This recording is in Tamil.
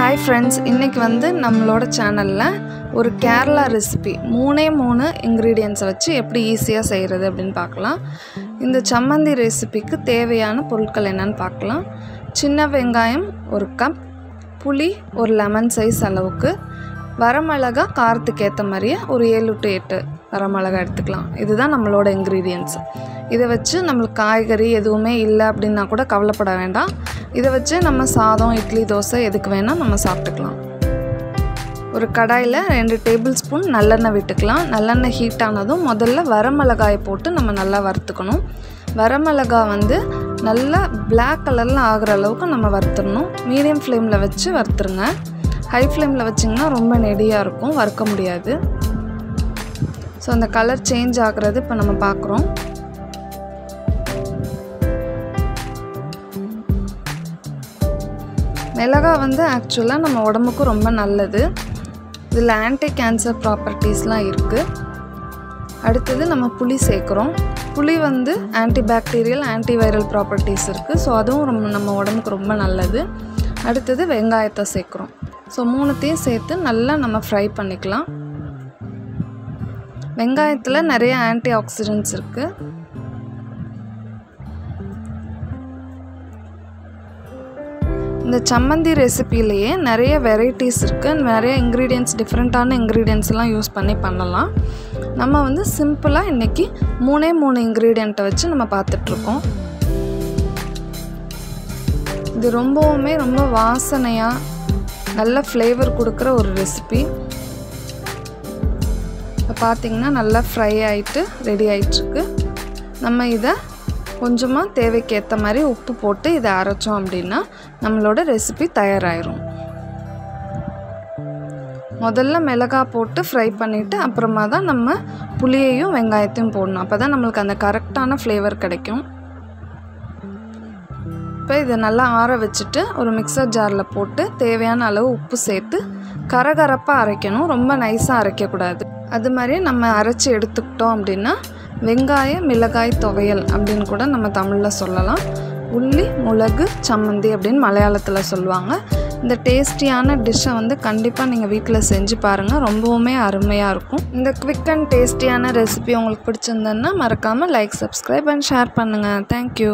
ஹாய் ஃப்ரெண்ட்ஸ் இன்றைக்கி வந்து நம்மளோட சேனலில் ஒரு கேரளா ரெசிபி மூணே மூணு இன்க்ரீடியன்ஸை வச்சு எப்படி ஈஸியாக செய்கிறது அப்படின்னு பார்க்கலாம். இந்த சம்மந்தி ரெசிபிக்கு தேவையான பொருட்கள் என்னென்னு பார்க்கலாம். சின்ன வெங்காயம் ஒரு கப் புளி ஒரு லெமன் சைஸ் அளவுக்கு வரமிளகா காரத்துக்கு ஏற்ற மாதிரியே ஒரு ஏழு டு எட்டு வரமிளகா எடுத்துக்கலாம். இதுதான் நம்மளோட இன்க்ரீடியன்ஸ் இதை வச்சு நம்மளுக்கு காய்கறி எதுவுமே இல்லை அப்படின்னா கூட கவலைப்பட வேண்டாம். இதை வச்சு நம்ம சாதம் இட்லி தோசை எதுக்கு வேணால் நம்ம சாப்பிட்டுக்கலாம். ஒரு கடாயில் ரெண்டு டேபிள் ஸ்பூன் நல்லெண்ணெய் விட்டுக்கலாம். நல்லெண்ணெய் ஹீட் ஆனதும் முதல்ல வரமிளகாயை போட்டு நம்ம நல்லா வறுத்துக்கணும். வரமிளகா வந்து நல்லா பிளாக் கலரில் ஆகிற அளவுக்கு நம்ம வறுத்துடணும். மீடியம் ஃப்ளேமில் வச்சு வறுத்துருங்க. ஹை ஃப்ளேமில் வச்சிங்கன்னா ரொம்ப நெடியாக இருக்கும் வறுக்க முடியாது. ஸோ அந்த கலர் சேஞ்ச் ஆகிறது இப்போ நம்ம பார்க்குறோம். மிளகா வந்து ஆக்சுவலாக நம்ம உடம்புக்கு ரொம்ப நல்லது. இதில் ஆன்டி கேன்சர் ப்ராப்பர்ட்டிஸ்லாம் இருக்குது அடுத்தது நம்ம புளி சேர்க்குறோம். புளி வந்து anti bacterial anti viral properties இருக்குது ஸோ அதுவும் ரொம்ப நம்ம உடம்புக்கு ரொம்ப நல்லது. அடுத்தது வெங்காயத்தை சேர்க்குறோம். ஸோ மூணுத்தையும் சேர்த்து நல்லா நம்ம ஃப்ரை பண்ணிக்கலாம். வெங்காயத்தில் நிறைய ஆன்டி ஆக்சிடென்ட்ஸ் இருக்குது இந்த சம்மந்தி ரெசிப்பிலேயே நிறைய வெரைட்டிஸ் இருக்குது நிறைய இன்க்ரீடியன்ட்ஸ் டிஃப்ரெண்ட்டான இன்க்ரீடியன்ஸ்லாம் யூஸ் பண்ணி பண்ணலாம். நம்ம வந்து சிம்பிளாக இன்றைக்கி மூணே மூணு இன்க்ரீடியண்ட்டை வச்சு நம்ம பார்த்துட்ருக்கோம். இது ரொம்பவுமே ரொம்ப வாசனையாக நல்ல ஃப்ளேவர் கொடுக்குற ஒரு ரெசிபி இப்போ பார்த்திங்கன்னா நல்லா ஃப்ரை ஆகிட்டு ரெடி ஆகிட்டுருக்கு நம்ம இதை கொஞ்சமாக தேவைக்கேற்ற மாதிரி உப்பு போட்டு இதை அரைச்சோம் அப்படின்னா நம்மளோட ரெசிபி தயாராகிரும் முதல்ல மிளகாய் போட்டு ஃப்ரை பண்ணிவிட்டு அப்புறமா தான் நம்ம புளியையும் வெங்காயத்தையும் போடணும். அப்போ தான் நம்மளுக்கு அந்த கரெக்டான ஃப்ளேவர் கிடைக்கும். இப்போ இதை நல்லா ஆற வச்சுட்டு ஒரு மிக்சர் ஜாரில் போட்டு தேவையான அளவு உப்பு சேர்த்து கரகரப்பாக அரைக்கணும். ரொம்ப நைஸாக அரைக்கக்கூடாது. அது மாதிரி நம்ம அரைச்சி எடுத்துக்கிட்டோம் அப்படின்னா வெங்காய மிளகாய் துவையல் அப்படின்னு கூட நம்ம தமிழில் சொல்லலாம். உள்ளி மிளகு சம்மந்தி அப்படின்னு மலையாளத்தில் சொல்லுவாங்க. இந்த டேஸ்டியான டிஷ்ஷை வந்து கண்டிப்பாக நீங்கள் வீட்டில் செஞ்சு பாருங்கள் ரொம்பவுமே அருமையாக இருக்கும். இந்த குவிக் அண்ட் டேஸ்டியான ரெசிபி உங்களுக்கு பிடிச்சிருந்ததுன்னா மறக்காமல் லைக் சப்ஸ்கிரைப் அண்ட் ஷேர் பண்ணுங்கள் தேங்க்யூ